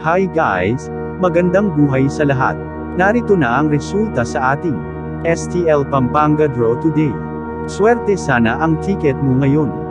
Hi guys! Magandang buhay sa lahat. Narito na ang resulta sa ating STL Pampanga Draw today. Swerte sana ang ticket mo ngayon.